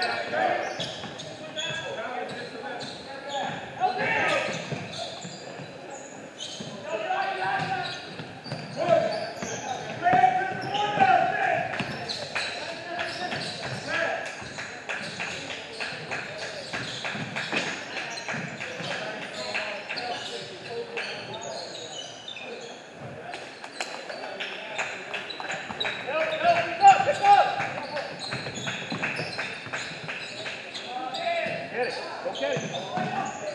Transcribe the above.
Yeah. Okay.